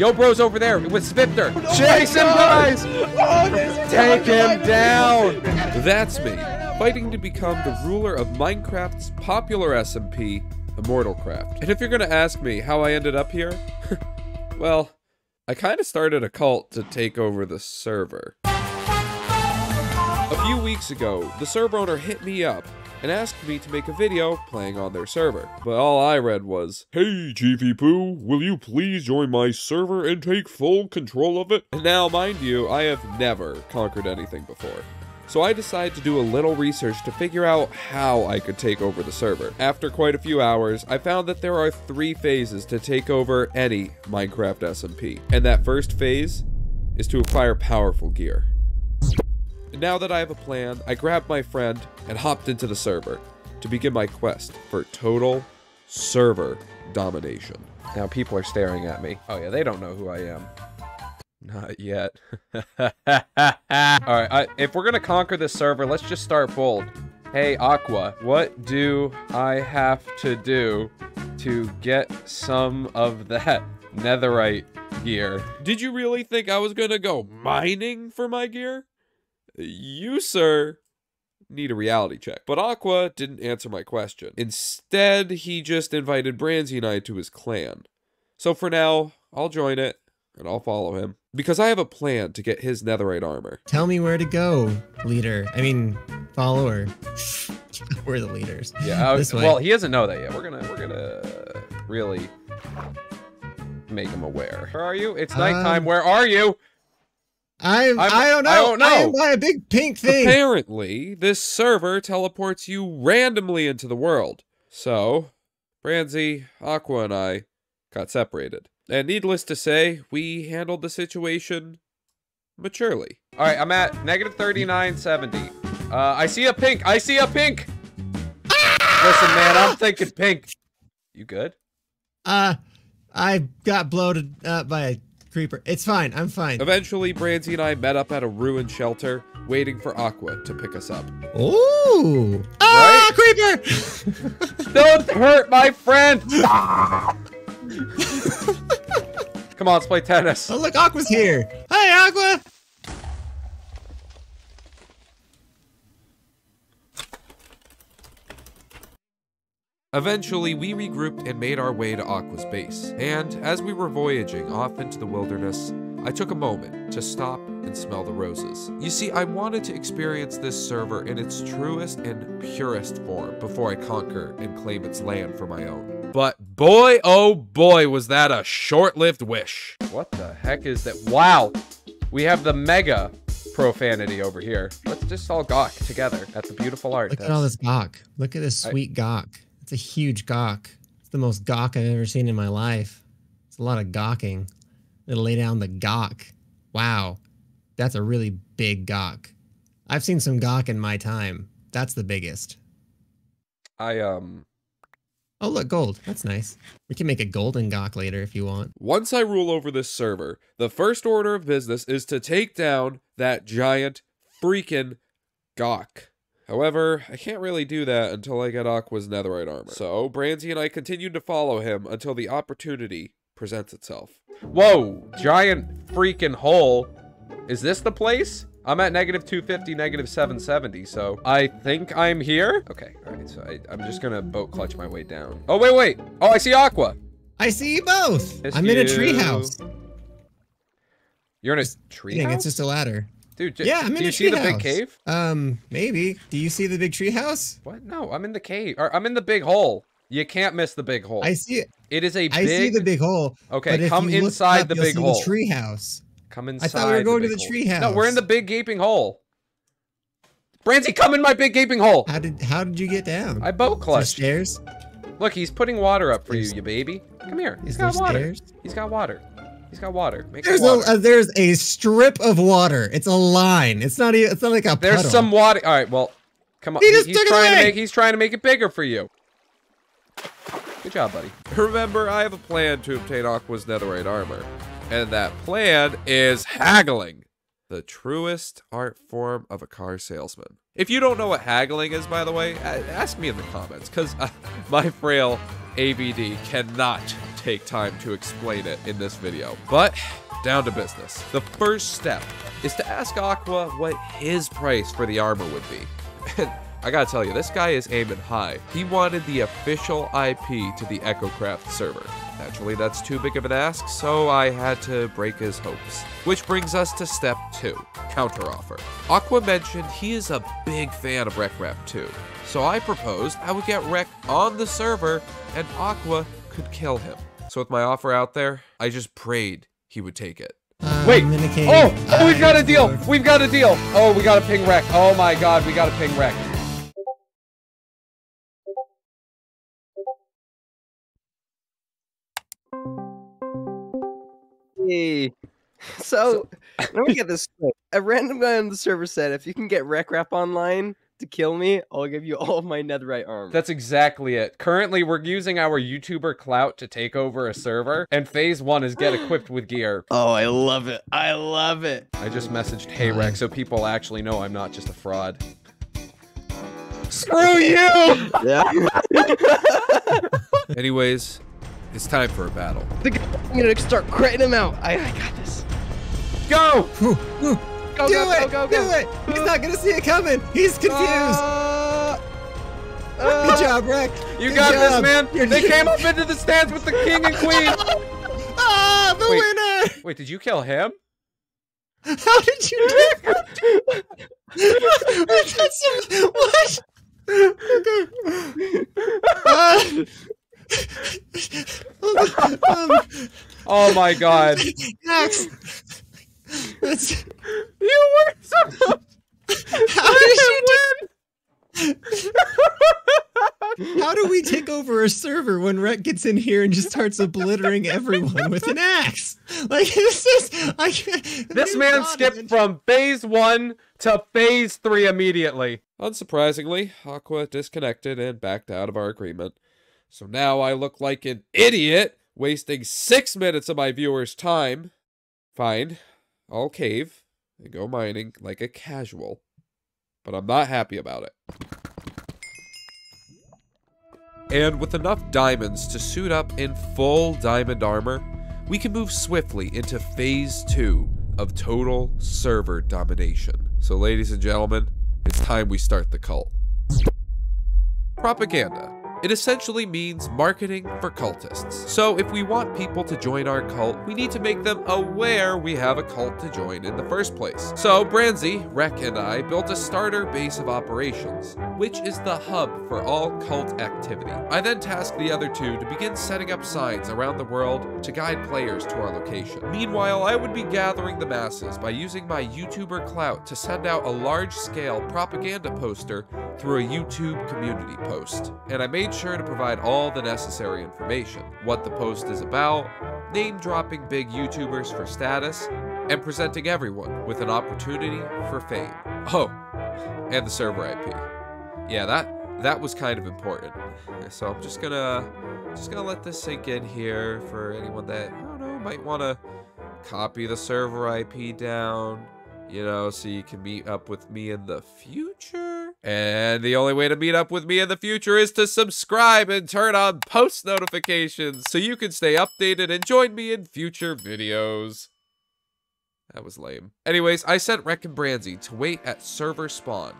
Yo, bro's over there with Spifter. Oh Chase him, guys! Oh, Take him down! That's me, fighting to become the ruler of Minecraft's popular SMP, Immortalcraft. And if you're gonna ask me how I ended up here, well, I kind of started a cult to take over the server. A few weeks ago, the server owner hit me up and asked me to make a video playing on their server. But all I read was, Hey Chiefy Poo, will you please join my server and take full control of it? And now, mind you, I have never conquered anything before. So I decided to do a little research to figure out how I could take over the server. After quite a few hours, I found that there are three phases to take over any Minecraft SMP. And that first phase is to acquire powerful gear. Now that I have a plan, I grabbed my friend and hopped into the server to begin my quest for total server domination. Now people are staring at me. Oh yeah, they don't know who I am. Not yet. Alright, I- if we're gonna conquer this server, let's just start bold. Hey, Aqua, what do I have to do to get some of that netherite gear? Did you really think I was gonna go mining for my gear? You, sir, need a reality check. But Aqua didn't answer my question. Instead, he just invited Branzy and I to his clan. So for now, I'll join it and I'll follow him. Because I have a plan to get his netherite armor. Tell me where to go, leader. I mean, follower. We're the leaders. Yeah, I- This way. well, he doesn't know that yet. We're gonna we're gonna really make him aware. Where are you? It's nighttime. Um, Where are you? I'm, I'm- I don't know. I don't know. by a big pink thing. Apparently, this server teleports you randomly into the world. So, Branzy, Aqua, and I got separated. And needless to say, we handled the situation maturely. All right, I'm at negative 3970. Uh, I see a pink. I see a pink. Listen, man, I'm thinking pink. You good? Uh, I got bloated up by a creeper. It's fine. I'm fine. Eventually, Branzy and I met up at a ruined shelter, waiting for Aqua to pick us up. Ooh. Ah, creeper! Don't hurt my friend! Come on, let's play tennis. oh, look, Aqua's here. Hi, Aqua. Eventually, we regrouped and made our way to Aqua's base. And as we were voyaging off into the wilderness, I took a moment to stop and smell the roses. You see, I wanted to experience this server in its truest and purest form before I conquer and claim its land for my own. But boy, oh boy, was that a short-lived wish. What the heck is that? Wow, we have the mega profanity over here. Let's just all gawk together at the beautiful art. Look at all this gawk. Look at this sweet gawk. It's a huge gawk. It's the most gawk I've ever seen in my life. It's a lot of gawking. It'll lay down the gawk. Wow. That's a really big gawk. I've seen some gawk in my time. That's the biggest. I, um... Oh, look, gold. That's nice. We can make a golden gawk later if you want. Once I rule over this server, the first order of business is to take down that giant freaking gawk. However, I can't really do that until I get Aqua's netherite armor. So, Branzy and I continued to follow him until the opportunity presents itself. Whoa! Giant freaking hole. Is this the place? I'm at negative 250, negative 770, so I think I'm here. Okay, all right, so I, I'm just gonna boat clutch my way down. Oh, wait, wait. Oh, I see Aqua. I see you both. Yes, I'm in a you. treehouse. You're in a tree Dang, house? it's just a ladder. Dude, Yeah, I'm in do you see the big cave? Um, maybe. Do you see the big treehouse? What? No, I'm in the cave. Or I'm in the big hole. You can't miss the big hole. I see it. it is a big. I see the big hole. Okay, come you inside up, the big hole. The treehouse. Come inside. I thought we were going to the hole. treehouse. No, we're in the big gaping hole. Branzy, come in my big gaping hole. How did how did you get down? I boat clutched. stairs? Look, he's putting water up for you, There's- you baby. Come here. He's Is there got water. stairs? He's got water. He's got water. Make There's some a uh, there's a strip of water. It's a line. It's not even. It's not like a. There's puddle. some water. All right, well, come on. He just he's took it trying to make. He's trying to make it bigger for you. Good job, buddy. Remember, I have a plan to obtain Aqua's netherite armor, and that plan is haggling, the truest art form of a car salesman. If you don't know what haggling is, by the way, ask me in the comments, because uh, my frail ABD cannot take time to explain it in this video. But down to business. The first step is to ask Aqua what his price for the armor would be. I gotta tell you, this guy is aiming high. He wanted the official IP to the EchoCraft server. Naturally, that's too big of an ask, so I had to break his hopes. Which brings us to step two, counteroffer. Aqua mentioned he is a big fan of Rekrap 2, so I proposed I would get Rek on the server and Aqua could kill him. So with my offer out there, I just prayed he would take it. Wait. Communicating. Oh, oh, we've got a deal. We've got a deal. Oh, we got a ping wreck. Oh my god, we got a ping wreck. Hey. So, let me get this straight. A random guy on the server said, if you can get Rekrap online to kill me, I'll give you all of my netherite armor. That's exactly it. Currently, we're using our YouTuber clout to take over a server, and phase one is get equipped with gear. oh, I love it. I love it. I just messaged Hey Rex so people actually know I'm not just a fraud. Screw you! Yeah. Anyways, it's time for a battle. I'm gonna start critting him out. I, I got this. Go! Whew, whew. Go, do go, it! go, go, do it! He's not gonna see it coming. He's confused. Uh, Good uh, job, Rick. You Good got this, man! You're- They came up into the stands with the king and queen! Ah, the Wait. winner! Wait, did you kill him? How did you do that? That's what? Okay. Uh, um, Oh my god. Max. That's, You were so how did you do? How do we take over a server when Rhett gets in here and just starts obliterating everyone with an axe? Like this is I can't, This man skipped from phase one to phase three immediately. Unsurprisingly, Aqua disconnected and backed out of our agreement. So now I look like an idiot, wasting six minutes of my viewers' time. Fine, I'll cave and go mining like a casual. But I'm not happy about it. And with enough diamonds to suit up in full diamond armor, we can move swiftly into phase two of total server domination. So, ladies and gentlemen, it's time we start the cult. Propaganda. It essentially means marketing for cultists. So, if we want people to join our cult, we need to make them aware we have a cult to join in the first place. So, Branzy, Rek, and I built a starter base of operations, which is the hub for all cult activity. I then tasked the other two to begin setting up signs around the world to guide players to our location. Meanwhile, I would be gathering the masses by using my YouTuber clout to send out a large scale propaganda poster through a YouTube community post. And I made sure to provide all the necessary information what the post is about, name dropping big YouTubers for status, and presenting everyone with an opportunity for fame. Oh, and the server IP. Yeah, that that was kind of important. So I'm just gonna just gonna let this sink in here for anyone that I don't know might want to copy the server IP down, you know, so you can meet up with me in the future. And the only way to meet up with me in the future is to subscribe and turn on post notifications so you can stay updated and join me in future videos. That was lame. Anyways, I sent Rek and Branzy to wait at server spawn,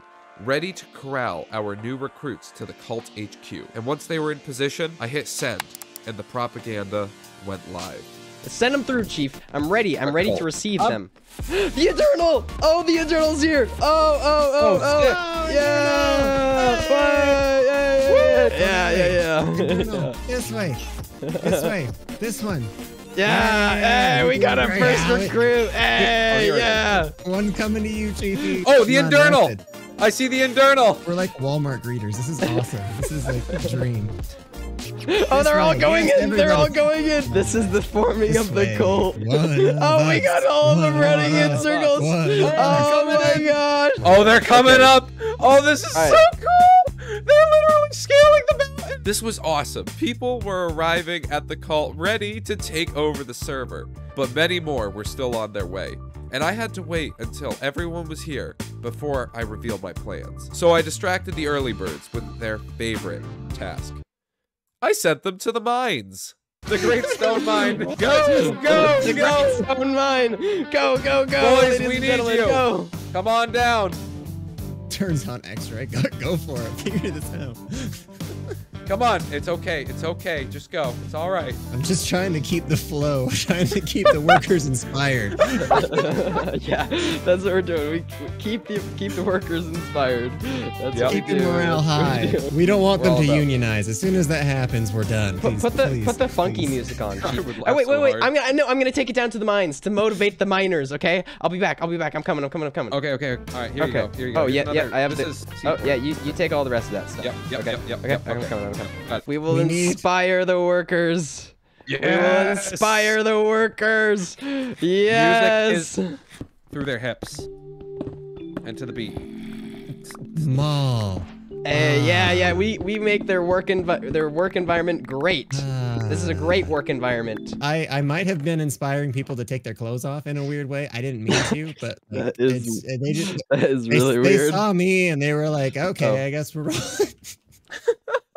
ready to corral our new recruits to the cult HQ. And once they were in position, I hit send, and the propaganda went live. Send them through, Chief. I'm ready. I'm ready to receive Um, them. the Eternal! Oh, the Eternal's here! Oh, oh, oh, Oh, oh! Oh, yeah! Hey, yeah, yeah, yeah, yeah, No, yeah. this way. This way. This one. Yeah, Yeah, hey, we got our first now. recruit. Oh, Hey, here it is. yeah. One coming to you, Chiefy. Oh, the Come on, Indernal. Rapid. I see the Indernal. We're like Walmart greeters. This is awesome. this is like a dream. Oh, they're all going yes, in. They're all going in. This is the forming This of the way. cult. One of Oh, we got all of them One running in circles. One of Oh us. my gosh. Oh, they're coming up. Oh, this is All so cool. They're literally scaling the mountain. This was awesome. People were arriving at the cult ready to take over the server, but many more were still on their way. And I had to wait until everyone was here before I revealed my plans. So I distracted the early birds with their favorite task. I sent them to the mines. The Great Stone Mine. Go, go, the go. Great Stone Mine. Go, go, go. Boys, ladies we need gentlemen, you. Go. Come on down. Turns on X-ray. Go, go for it. Figure this out. Come on. It's okay. It's okay. Just go. It's all right. I'm just trying to keep the flow, trying to keep the workers inspired. yeah, that's what we're doing. We, we keep the keep the workers inspired. That's Yep. what Keep the do. morale That's we high. do. We don't want We're them to about- unionize. As soon as that happens, we're done. Put, Please, put the please, put the funky please. music on. I Oh laugh wait, wait, so wait! I'm gonna no, I'm gonna take it down to the mines to motivate the miners. Okay, I'll be back. I'll be back. I'm coming. I'm coming. I'm coming. Okay, okay. All right, here you Okay. go. Here you go. Oh, Here's yeah, yeah, I have this the- is Oh yeah, you, you take all the rest of that stuff. Yep, yep, okay. yep, yep, Okay, yep, I'm coming. I'm coming. Got. We will We need- inspire the workers. We will inspire the workers. Yes. Through their hips. And to the beat. Mall. Uh, yeah, yeah. We we make their work envi- their work environment great. This is a great work environment. I, I might have been inspiring people to take their clothes off in a weird way. I didn't mean to, but like, That is- it's, they just That is they, really they weird. saw me and they were like, okay, Oh. I guess we're wrong.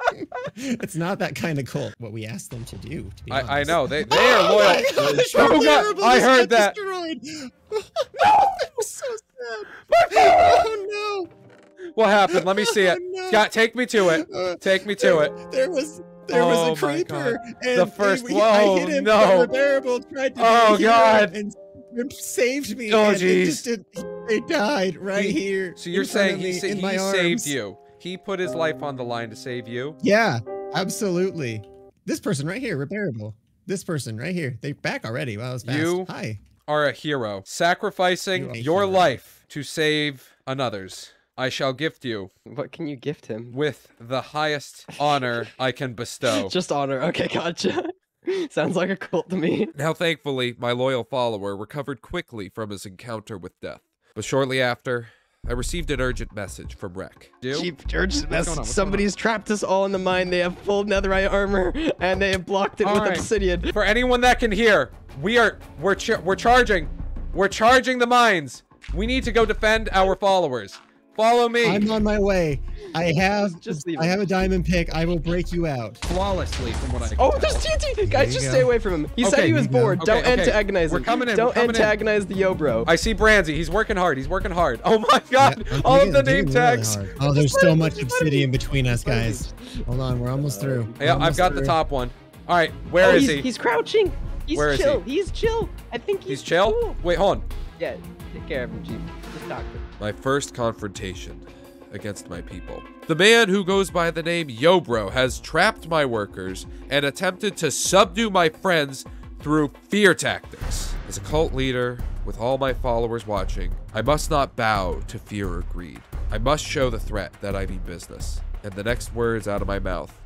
it's not that kind of cult. What we asked them to do. To be I, I know. They, they are Oh loyal. my gosh, Oh, God. I heard that. Destroyed. that was so sad. Oh no. What happened? Let me see Oh, it. no. Scott, take me to it. Uh, Take me to there, it. There was there Oh was a creeper. And The first- he- I whoa, hit him. no. variable tried to Oh, be a hero God. And, and saved me. Oh, jeez. did- They died right He- here. So you're saying he, sa- he my saved you. He put his life on the line to save you. Yeah, absolutely. This person right here, repairable. This person right here. They're back already. Wow, that was fast. You- Hi. Are a hero, sacrificing You a your hero. life to save another's. I shall gift you What can you gift him? with the highest honor I can bestow. Just honor. Okay, gotcha. Sounds like a cult to me. Now, thankfully, my loyal follower recovered quickly from his encounter with death. But shortly after, I received an urgent message from Rek. Do? Chief urgent message. going on? What's Somebody's trapped us all in the mine. They have full netherite armor and they have blocked it All with right. obsidian. For anyone that can hear, we are we're ch- we're charging, we're charging the mines. We need to go defend our followers. Follow me I'm on my way. I have Just leave I have a diamond pick. I will break you out. flawlessly, from what I oh, can Oh, tell. there's TNT! There Guys, just go. stay away from him. He said he was bored. Okay, Don't okay. antagonize We're coming in, Don't coming in. antagonize the yo bro. I see Branzy. He's working hard. He's working hard. Oh my God! Yeah, All of the digging name tags. hard. Oh, there's so much obsidian between us, guys. Hold on, we're almost through. We're Yeah, I've almost got the top one. All right, where oh, is he's, he? He's crouching. He's Where is chill. he? He's chill. I think he's, He's chill. cool. Wait, hold on. Yeah, take care of him, Chief. Just talk to him. My first confrontation against my people. The man who goes by the name Yobro has trapped my workers and attempted to subdue my friends through fear tactics. As a cult leader, with all my followers watching, I must not bow to fear or greed. I must show the threat that I mean business, and the next words out of my mouth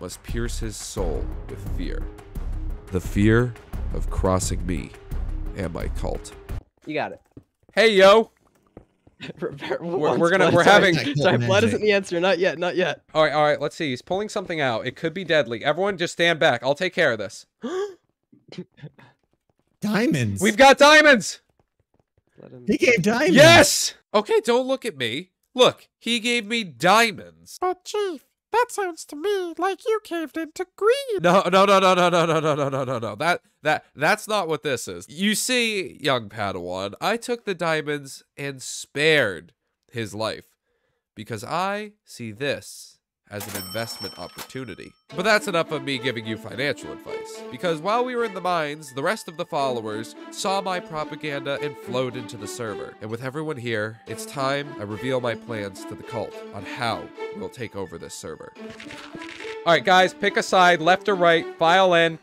must pierce his soul with fear. The fear of crossing me and my cult. You got it. Hey, yo! We're, we're gonna- we're having- Sorry, blood isn't the answer. Not yet. Not yet. All right, all right, let's see. He's pulling something out. It could be deadly. Everyone just stand back. I'll take care of this. Diamonds. We've got diamonds. He gave diamonds. Yes. Okay, don't look at me. Look, he gave me diamonds. But Chief, that sounds to me like you caved into greed. No, no, no, no, no, no, no, no, no, no, no, no. That that that's not what this is. You see, young Padawan, I took the diamonds and spared his life because I see this as an investment opportunity. But that's enough of me giving you financial advice. Because while we were in the mines, the rest of the followers saw my propaganda and flowed into the server. And with everyone here, it's time I reveal my plans to the cult on how we'll take over this server. All right, guys, pick a side, left or right, file in.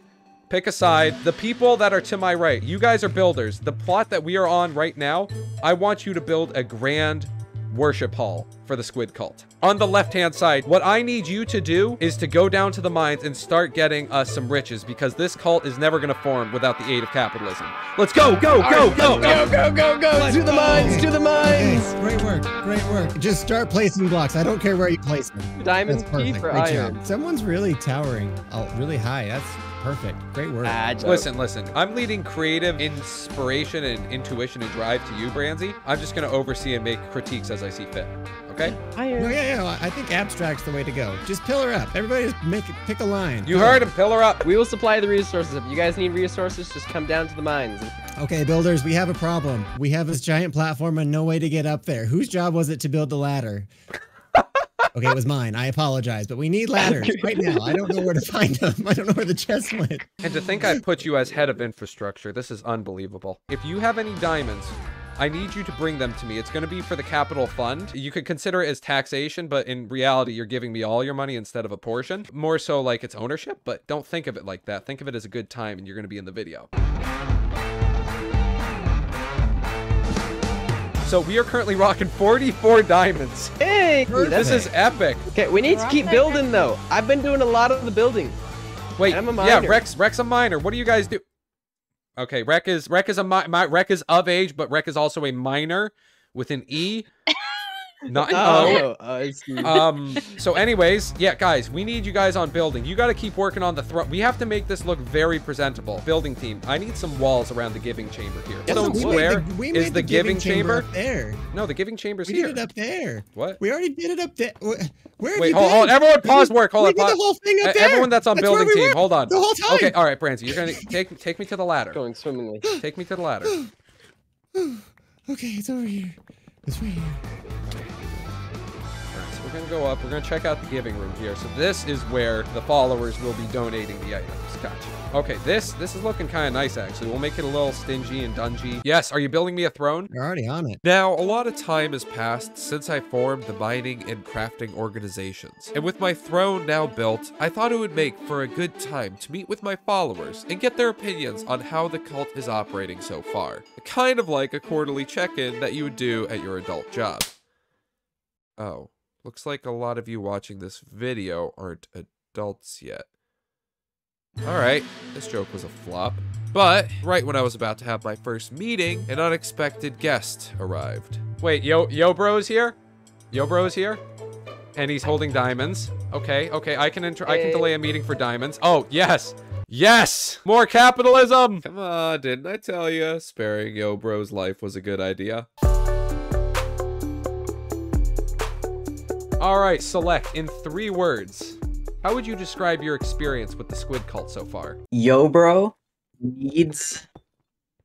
Pick a side. The people that are to my right, you guys are builders. The plot that we are on right now, I want you to build a grand worship hall for the squid cult. On the left-hand side, what I need you to do is to go down to the mines and start getting us some riches because this cult is never going to form without the aid of capitalism. Let's go, go, go, go, Go, go, go, go! To the mines! To the Okay, mines! great work, great work. Just start placing blocks. I don't care where you place them. Diamonds That's key for Great iron. job. Someone's really towering, oh, really high. That's perfect. Great work. Joke. Listen, listen. I'm leading creative inspiration and intuition and drive to you, Branzy. I'm just going to oversee and make critiques as I see fit. Okay? No, yeah, yeah. I think abstract's the way to go. Just pillar up. Everybody just make it, pick a line. You Go. heard him. Pillar up. We will supply the resources. If you guys need resources, just come down to the mines. Okay, builders, we have a problem. We have this giant platform and no way to get up there. Whose job was it to build the ladder? Okay, it was mine. I apologize, but we need ladders right now. I don't know where to find them. I don't know where the chest went. And to think I put you as head of infrastructure, this is unbelievable. If you have any diamonds, I need you to bring them to me. It's going to be for the capital fund. You could consider it as taxation, but in reality, you're giving me all your money instead of a portion. More so like it's ownership, but don't think of it like that. Think of it as a good time and you're going to be in the video. So we are currently rocking 44 diamonds. Hey, This is epic. okay. We need to keep building though. I've been doing a lot of the building. Wait, I'm a yeah. Rex, Rex a minor. What do you guys do? Okay, Rek is Rek is a my, mi- Rek is of age, but Rek is also a minor with an E, not an O. Oh, I see. Um. So, anyways, yeah, guys, we need you guys on building. You got to keep working on the throne. We have to make this look very presentable. Building team, I need some walls around the giving chamber here. Yeah, Stone we made Square the- we is made the, giving, chamber. up there. No, the giving chamber's We here. did it up there. What? We already did it up there. Where have Wait, you hold, been? hold on. Everyone, pause work. Hold we on. did the whole thing up Uh, there. Everyone that's on That's building we team, were hold on. The whole time. Okay, all right, Branzy, you're gonna take take me to the ladder. going swimmingly. Take me to the ladder. Okay, it's over here. It's right here. Alright, so we're gonna go up. We're gonna check out the giving room here. So this is where the followers will be donating the items. Gotcha. Okay, this this is looking kind of nice actually. We'll make it a little stingy and dungy. Yes, are you building me a throne? You're already on it. Now, a lot of time has passed since I formed the mining and crafting organizations, and with my throne now built, I thought it would make for a good time to meet with my followers and get their opinions on how the cult is operating so far. Kind of like a quarterly check-in that you would do at your adult job. Oh, looks like a lot of you watching this video aren't adults yet. Alright, this joke was a flop. But, right when I was about to have my first meeting, an unexpected guest arrived. Wait, Yo Yo Bro's here? Yo Bro's here? And he's holding diamonds. Okay, okay, I can inter- I can delay a meeting for diamonds. Oh, yes. Yes! More capitalism! Come on, didn't I tell you? Sparing Yo Bro's life was a good idea. All right, select in 3 words. How would you describe your experience with the squid cult so far? Yo, bro needs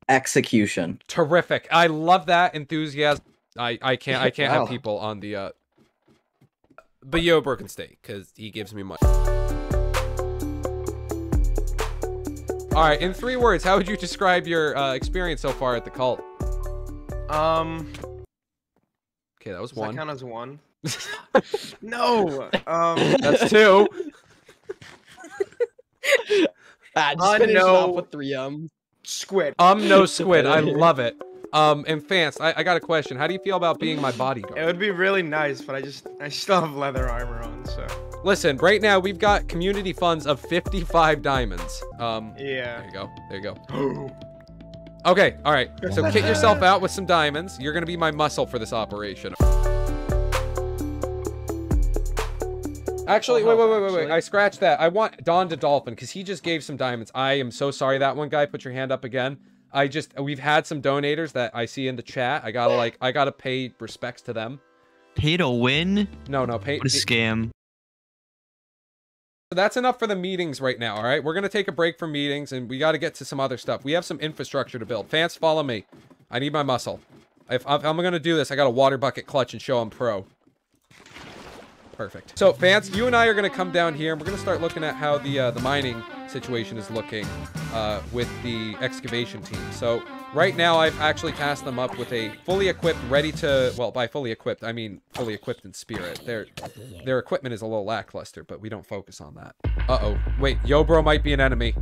execution. Terrific. I love that enthusiasm. I I can't I can't Wow. have people on the uh But Yo Bro can stay, because he gives me money. All right, in 3 words, how would you describe your uh, experience so far at the cult? Um, Okay, that was does one. that count as one? no. Um, That's two. Ah, just Uh, finish no. off with three um. squid. Um, no squid. I love it. Um, and Fance, I, I got a question. How do you feel about being my bodyguard? It would be really nice, but I just I still have leather armor on, so Listen, right now we've got community funds of 55 diamonds. Um, yeah. there you go. There you go. Okay, all right. So kit yourself out with some diamonds. You're gonna be my muscle for this operation. Actually, wait, wait, wait, wait, wait. I scratched that. I want Don to Dolphin because he just gave some diamonds. I am so sorry. That one guy, put your hand up again. I just we've had some donators that I see in the chat. I gotta like I gotta pay respects to them. Pay to win? No, no, pay. What a scam. So that's enough for the meetings right now, all right? We're going to take a break from meetings and we got to get to some other stuff. We have some infrastructure to build. Fance, follow me. I need my muscle. If, if I'm going to do this, I got a water bucket clutch and show I'm pro. Perfect. So, Fance, you and I are going to come down here and we're going to start looking at how the uh, the mining situation is looking uh, with the excavation team. So, right now, I've actually tasked them up with a fully equipped, ready to, well, by fully equipped, I mean fully equipped in spirit. Their, their equipment is a little lackluster, but we don't focus on that. Uh-oh. Wait, Yo Bro might be an enemy.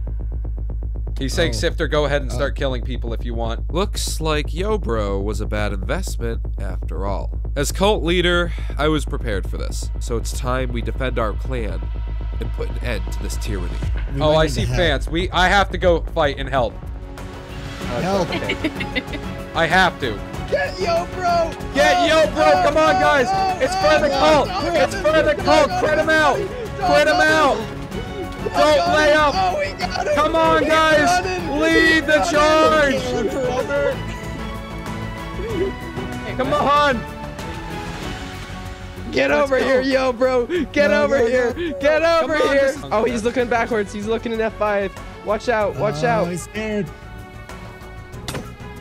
He's saying, Oh. Sifter, go ahead and oh. start killing people if you want. Looks like Yo Bro was a bad investment after all. As cult leader, I was prepared for this, so it's time we defend our clan and put an end to this tyranny. We oh, I see fans. We, I have to go fight and help. Help. I have to. Get yo, bro. Get oh, Yo Bro, oh, come on, guys. It's for the cult. It's for the cult. Crit him out. Crit him out. Don't lay up. Oh, we got it. Come on, We guys! got it. Lead the We charge! got it. Forever. Come on! Get Let's over go. here, yo, bro. Get Go, over go, here. go. Get over on, here. Oh, he's looking backwards. He's looking in F5. Watch out. Watch oh, out. He's scared.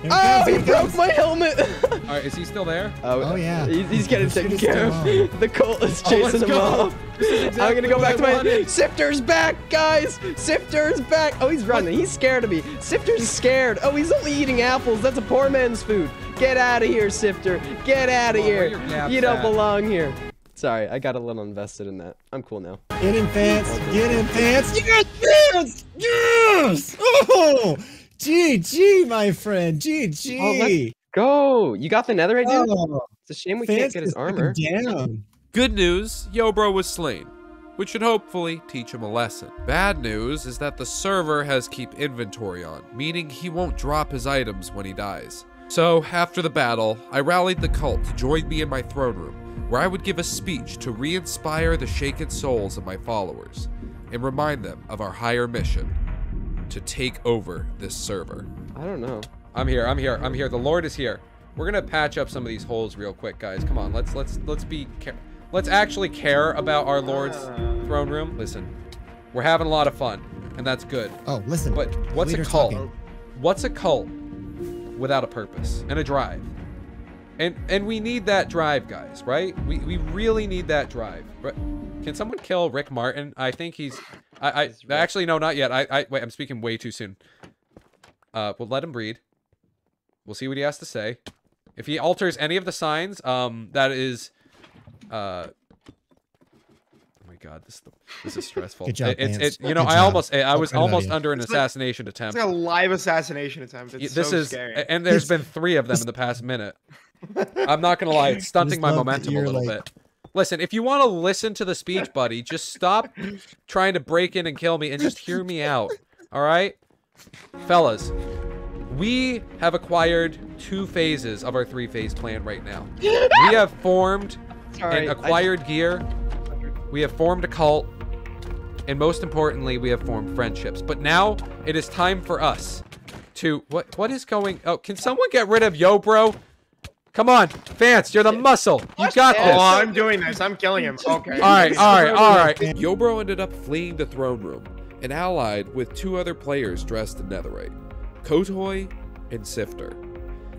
Here Oh, ah, comes, he broke my helmet. All right, is he still there? Oh, oh yeah. He's, he's getting taken care of. The Colt is Oh, chasing let's him go. off. This is I'm gonna go back to my wanted. Sifter's back, guys. Sifter's back. Oh, he's running. He's scared of me. Sifter's scared. Oh, he's only eating apples. That's a poor man's food. Get out of here, Sifter. Get out of Come here. You don't at? belong here. Sorry, I got a little invested in that. I'm cool now. Get in, Fance. Get in, Fance. Yes, Fance. Yes. Oh, GG, my friend. GG. Oh, let's Go. You got the netherite, dude? Oh, It's a shame we can't get his is armor. down. Good news, Yobro was slain, which should hopefully teach him a lesson. Bad news is that the server has keep inventory on, meaning he won't drop his items when he dies. So, after the battle, I rallied the cult to join me in my throne room, where I would give a speech to re-inspire the shaken souls of my followers, and remind them of our higher mission, to take over this server. I don't know. I'm here. I'm here. I'm here. The Lord is here. We're gonna patch up some of these holes real quick, guys. Come on. Let's let's let's be care- let's actually care about our Lord's throne room. Listen, we're having a lot of fun, and that's good. Oh, listen. But what's a cult? talking. What's a cult without a purpose and a drive? And and we need that drive, guys. Right? We we really need that drive. Right? Can someone kill Rick Martin? I think he's. I I actually no, not yet. I I wait. I'm speaking way too soon. Uh, we'll let him breed. We'll see what he has to say. If he alters any of the signs, um, that is, uh, oh my god, this is the, this is stressful. Good job, It- it's it, you know, Good I job. almost I All was almost under an It's like- assassination It's attempt. like a live assassination attempt. It's Y- this so is scary. and there's been three of them in the past minute. I'm not gonna lie, it's stunting my momentum a little like- bit. Listen, if you want to listen to the speech, buddy, just stop trying to break in and kill me and just hear me out. All right, fellas, we have acquired two phases of our three-phase plan right now. We have formed Sorry. and acquired gear. We have formed a cult. And most importantly, we have formed friendships. But now it is time for us to what what is going Oh, can someone get rid of Yo Bro? Come on, Vance, you're the muscle. You got this. Oh, this. I'm doing this. I'm killing him. Okay. All right, all right, all right. Yobro ended up fleeing the throne room and allied with two other players dressed in netherite, Kotoy and Sifter.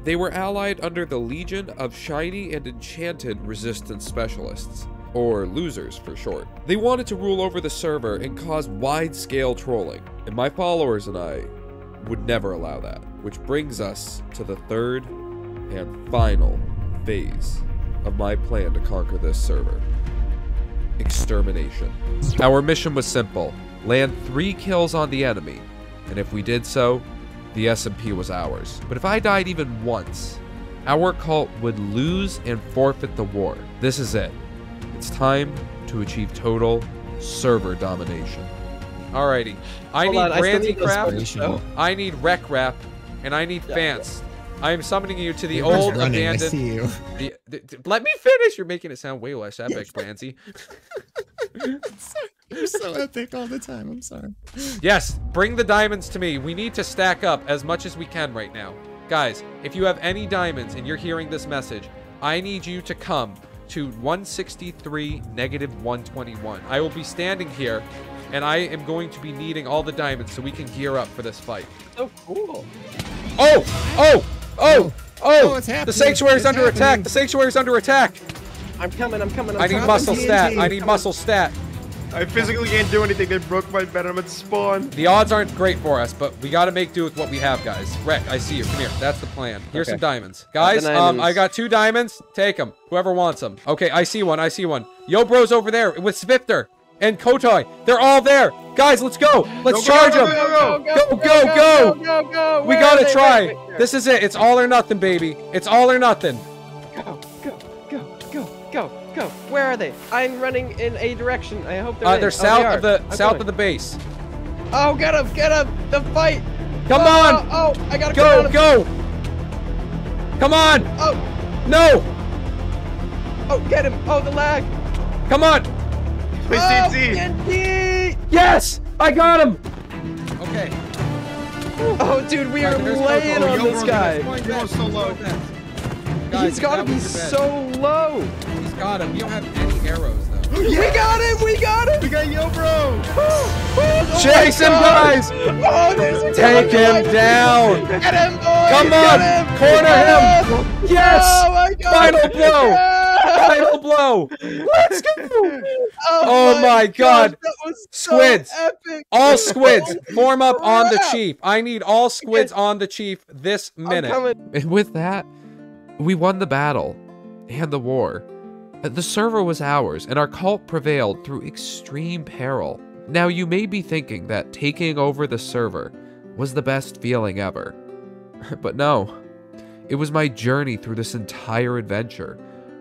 They were allied under the Legion of Shiny and Enchanted Resistance Specialists, or losers for short. They wanted to rule over the server and cause wide scale trolling, and my followers and I would never allow that. Which brings us to the third and final phase of my plan to conquer this server extermination. Our mission was simple land three kills on the enemy, and if we did so, the SMP was ours. But if I died even once, our cult would lose and forfeit the war. This is it. It's time to achieve total server domination. Alrighty. I Hold need on, I Branzy need those Craft. I need Rekrap, and I need Yeah, Fance. I am summoning you to the You're old running. I abandoned see you. the, the- the- let me finish. You're making it sound way less epic, Branzy. You're so epic all the time. I'm sorry. Yes, bring the diamonds to me. We need to stack up as much as we can right now. Guys, if you have any diamonds and you're hearing this message, I need you to come to 163 negative 121. I will be standing here and I am going to be needing all the diamonds so we can gear up for this fight. So cool. Oh! Oh! Oh! Oh, Oh! it's the sanctuary's It's under attack! The sanctuary's under attack! I'm coming. I'm coming. I'm I need coming. muscle TNT. stat. I need muscle stat. I physically can't do anything. They broke my bed. I'm at spawn. The odds aren't great for us, but we got to make do with what we have, guys. Rek, I see you. Come here. That's the plan. Here's Okay. some diamonds. Got the Guys, um. I got two diamonds. Take them. Whoever wants them. Okay, I see one. I see one. Yo, bro's over there with Swifter and Kotai. They're all there. Guys, let's go. Let's Go, go, charge go, them. go, Go, go. go, go. go, go. We gotta try. Wait, wait, wait. This is it. It's all or nothing, baby. It's all or nothing. Go, go, go, go, go, go. Where are they? I'm running in a direction. I hope they're Uh, they're Oh, south are. of the south of the base. Oh, get him, get him. The fight. Come oh, on. Oh, oh, I gotta Go, him. go. Come on. Oh, No. oh, get him. Oh, the lag. Come on. Please, oh, TNT. TNT. Yes, I got him. Okay. Oh, dude, we are laying on this guy. You're so low. Guys, He's gotta be so low. He's got him. You don't have any arrows, though. We got him. We got him. We got Yo Bro. Oh Chase him, guys. Oh, Take him down. Get him, boy. Come on. him. Corner him. Yes. Oh my God. Final blow. Yeah. Blow. Let's go. Oh, Oh my God. That was so Squids. epic. All squids, form up on the chief. I need all squids on the chief this minute. And with that, we won the battle and the war. Uh, The server was ours, and our cult prevailed through extreme peril. Now, you may be thinking that taking over the server was the best feeling ever. But no, it was my journey through this entire adventure.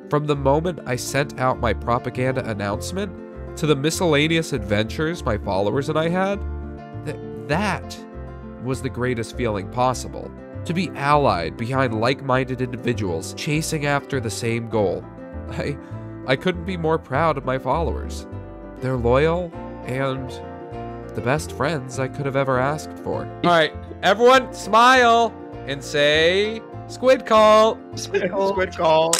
From the moment I sent out my propaganda announcement to the miscellaneous adventures my followers and I had, th- that was the greatest feeling possible. To be allied behind like minded individuals chasing after the same goal. I, I couldn't be more proud of my followers. They're loyal and the best friends I could have ever asked for. All right, everyone, smile and say squid call. Squid call.